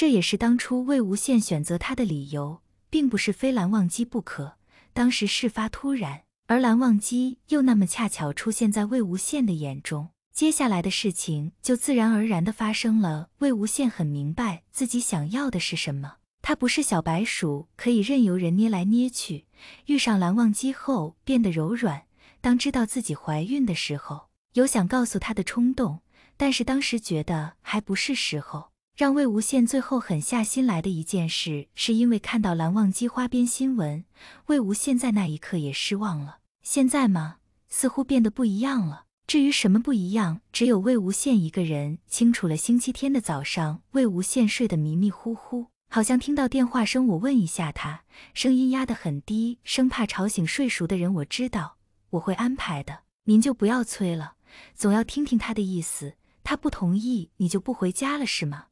这也是当初魏无羡选择他的理由，并不是非蓝忘机不可。当时事发突然，而蓝忘机又那么恰巧出现在魏无羡的眼中，接下来的事情就自然而然的发生了。魏无羡很明白自己想要的是什么，他不是小白鼠，可以任由人捏来捏去。遇上蓝忘机后变得柔软，当知道自己怀孕的时候，有想告诉他的冲动，但是当时觉得还不是时候。让魏无羡最后狠下心来的一件事，是因为看到蓝忘机花边新闻，魏无羡在那一刻也失望了。现在嘛，似乎变得不一样了。至于什么不一样，只有魏无羡一个人清楚了。星期天的早上，魏无羡睡得迷迷糊糊，好像听到电话声。我问一下他，声音压得很低，生怕吵醒睡熟的人。我知道，我会安排的，您就不要催了，总要听听他的意思。他不同意，你就不回家了是吗？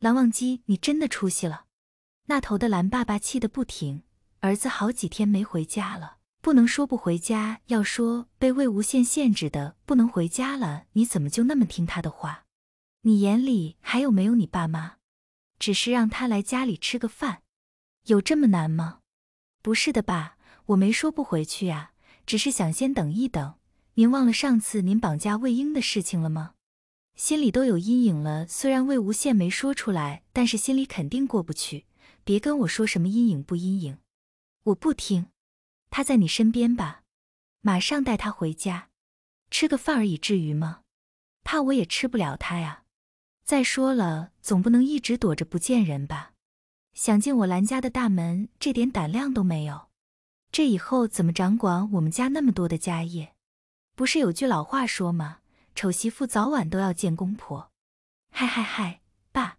蓝忘机，你真的出息了！那头的蓝爸爸气得不停，儿子好几天没回家了，不能说不回家，要说被魏无羡限制的不能回家了，你怎么就那么听他的话？你眼里还有没有你爸妈？只是让他来家里吃个饭，有这么难吗？不是的，爸，我没说不回去呀，只是想先等一等。您忘了上次您绑架魏婴的事情了吗？心里都有阴影了，虽然魏无羡没说出来，但是心里肯定过不去。别跟我说什么阴影不阴影，我不听。他在你身边吧，马上带他回家，吃个饭而已，至于吗？怕我也吃不了他呀。再说了，总不能一直躲着不见人吧？想进我兰家的大门，这点胆量都没有，这以后怎么掌管我们家那么多的家业？不是有句老话说吗？丑媳妇早晚都要见公婆，嗨嗨嗨，爸，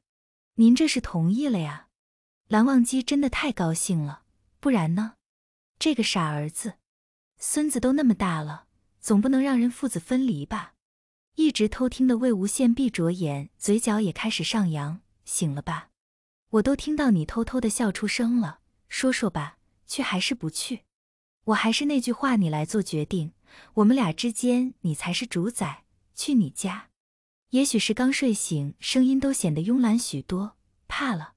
您这是同意了呀？蓝忘机真的太高兴了，不然呢？这个傻儿子，孙子都那么大了，总不能让人父子分离吧？一直偷听的魏无羡闭着眼，嘴角也开始上扬。醒了吧？我都听到你偷偷的笑出声了。说说吧，去还是不去？我还是那句话，你来做决定。我们俩之间，你才是主宰。去你家，也许是刚睡醒，声音都显得慵懒许多。怕了，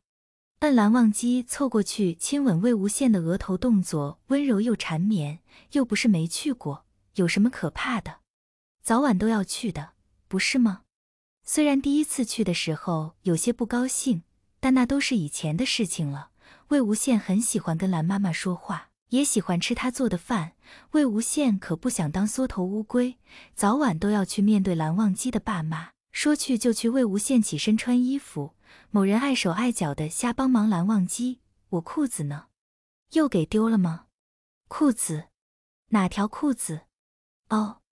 摁蓝忘机凑过去亲吻魏无羡的额头，动作温柔又缠绵。又不是没去过，有什么可怕的？早晚都要去的，不是吗？虽然第一次去的时候有些不高兴，但那都是以前的事情了。魏无羡很喜欢跟蓝妈妈说话。也喜欢吃他做的饭，魏无羡可不想当缩头乌龟，早晚都要去面对蓝忘机的爸妈。说去就去，魏无羡起身穿衣服，某人碍手碍脚的瞎帮忙蓝忘机。我裤子呢？又给丢了吗？裤子？哪条裤子？哦，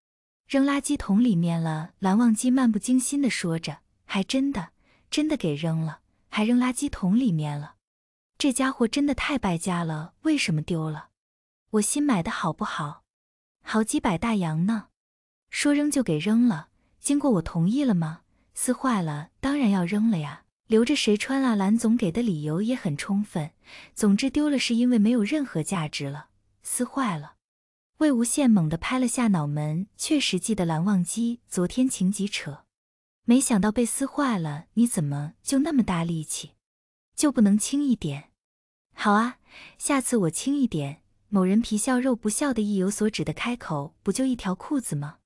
扔垃圾桶里面了。蓝忘机漫不经心的说着，还真的，真的给扔了，还扔垃圾桶里面了。这家伙真的太败家了，为什么丢了？我新买的好不好？好几百大洋呢。说扔就给扔了，经过我同意了吗？撕坏了当然要扔了呀，留着谁穿啊？蓝总给的理由也很充分。总之丢了是因为没有任何价值了，撕坏了。魏无羡猛地拍了下脑门，确实记得蓝忘机昨天情急扯，没想到被撕坏了。你怎么就那么大力气，就不能轻一点？好啊，下次我轻一点。某人皮笑肉不笑的意有所指的开口，不就一条裤子吗？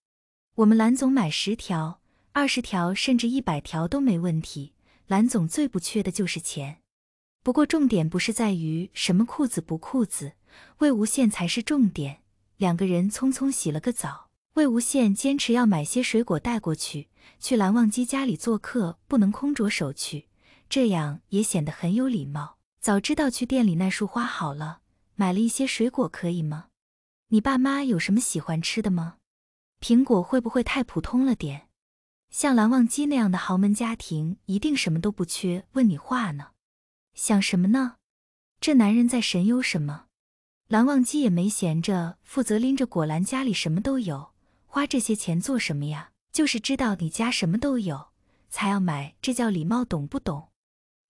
我们蓝总买十条、二十条，甚至一百条都没问题。蓝总最不缺的就是钱。不过重点不是在于什么裤子不裤子，魏无羡才是重点。两个人匆匆洗了个澡，魏无羡坚持要买些水果带过去。去蓝忘机家里做客，不能空着手去，这样也显得很有礼貌。早知道去店里那束花好了。买了一些水果可以吗？你爸妈有什么喜欢吃的吗？苹果会不会太普通了点？像蓝忘机那样的豪门家庭，一定什么都不缺。问你话呢，想什么呢？这男人在神游什么？蓝忘机也没闲着，负责拎着果篮，家里什么都有。花这些钱做什么呀？就是知道你家什么都有，才要买，这叫礼貌，懂不懂？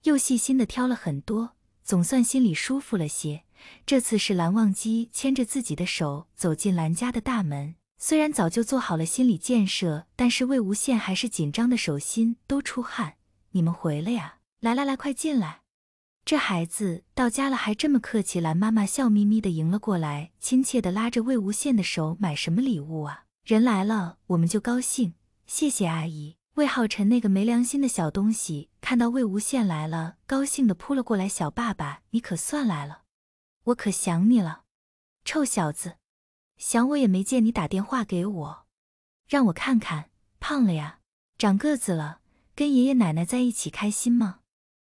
又细心的挑了很多，总算心里舒服了些。这次是蓝忘机牵着自己的手走进蓝家的大门，虽然早就做好了心理建设，但是魏无羡还是紧张的手心都出汗。你们回来呀？来来来，快进来。这孩子到家了还这么客气。蓝妈妈笑眯眯的迎了过来，亲切的拉着魏无羡的手，买什么礼物啊？人来了，我们就高兴。谢谢阿姨。魏浩辰那个没良心的小东西，看到魏无羡来了，高兴的扑了过来。小爸爸，你可算来了，我可想你了。臭小子，想我也没见你打电话给我。让我看看，胖了呀，长个子了，跟爷爷奶奶在一起开心吗？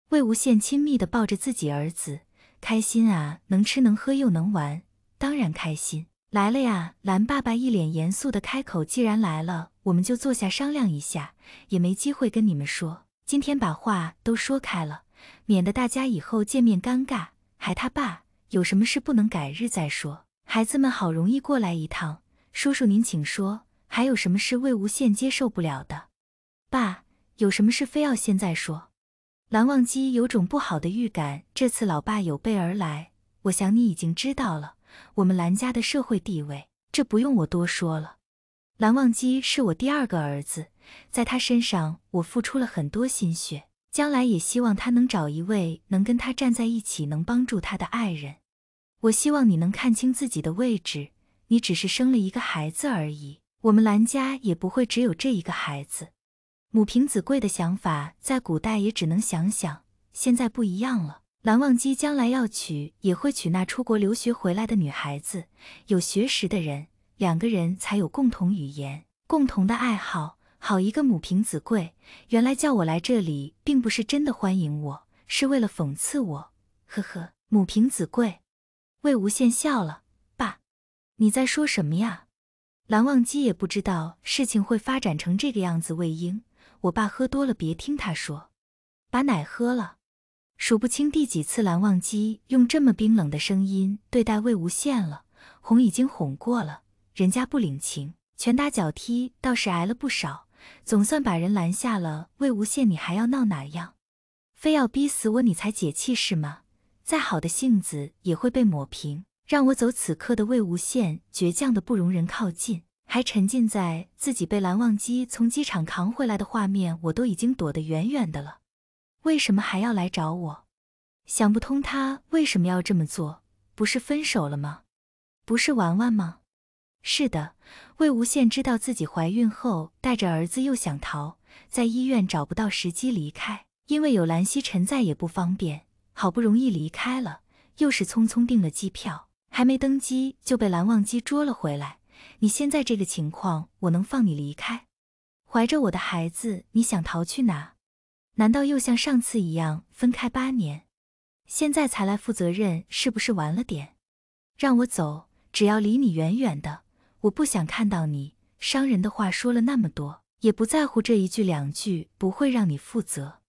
魏无羡亲密地抱着自己儿子，开心啊，能吃能喝又能玩，当然开心。来了呀，蓝爸爸一脸严肃地开口：“既然来了，我们就坐下商量一下。也没机会跟你们说，今天把话都说开了，免得大家以后见面尴尬。还他爸有什么事不能改日再说？孩子们好容易过来一趟，叔叔您请说，还有什么事魏无羡接受不了的？爸，有什么事非要现在说？”蓝忘机有种不好的预感，这次老爸有备而来。我想你已经知道了，我们蓝家的社会地位，这不用我多说了。蓝忘机是我第二个儿子，在他身上我付出了很多心血，将来也希望他能找一位能跟他站在一起、能帮助他的爱人。我希望你能看清自己的位置，你只是生了一个孩子而已，我们蓝家也不会只有这一个孩子。母凭子贵的想法，在古代也只能想想，现在不一样了。蓝忘机将来要娶，也会娶那出国留学回来的女孩子，有学识的人，两个人才有共同语言、共同的爱好。好一个母凭子贵！原来叫我来这里，并不是真的欢迎我，是为了讽刺我。呵呵，母凭子贵。魏无羡笑了，爸，你在说什么呀？蓝忘机也不知道事情会发展成这个样子。魏婴。我爸喝多了，别听他说，把奶喝了。数不清第几次，蓝忘机用这么冰冷的声音对待魏无羡了。哄已经哄过了，人家不领情，拳打脚踢倒是挨了不少，总算把人拦下了。魏无羡，你还要闹哪样？非要逼死我你才解气是吗？再好的性子也会被抹平。让我走！此刻的魏无羡倔强的不容人靠近。还沉浸在自己被蓝忘机从机场扛回来的画面，我都已经躲得远远的了。为什么还要来找我？想不通他为什么要这么做？不是分手了吗？不是玩玩吗？是的，魏无羡知道自己怀孕后带着儿子又想逃，在医院找不到时机离开，因为有蓝曦臣在也不方便。好不容易离开了，又是匆匆订了机票，还没登机就被蓝忘机捉了回来。你现在这个情况，我能放你离开？怀着我的孩子，你想逃去哪？难道又像上次一样分开八年？现在才来负责任，是不是晚了点？让我走，只要离你远远的，我不想看到你。伤人的话说了那么多，也不在乎这一句两句不会让你负责。